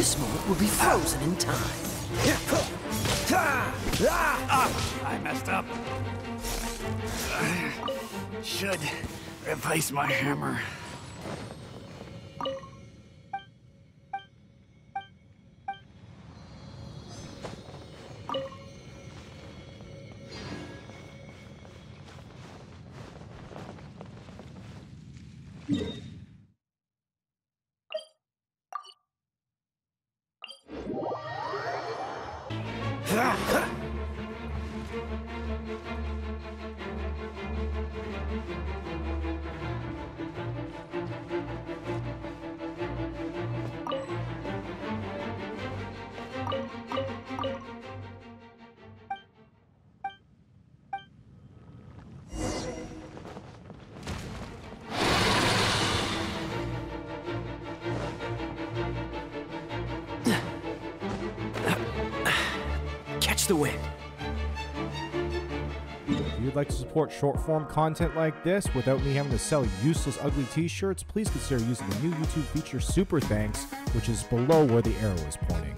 This moment will be frozen in time. I messed up. Should replace my hammer. Ha! The. If you'd like to support short form content like this without me having to sell useless, ugly t shirts, please consider using the new YouTube feature Super Thanks, which is below where the arrow is pointing.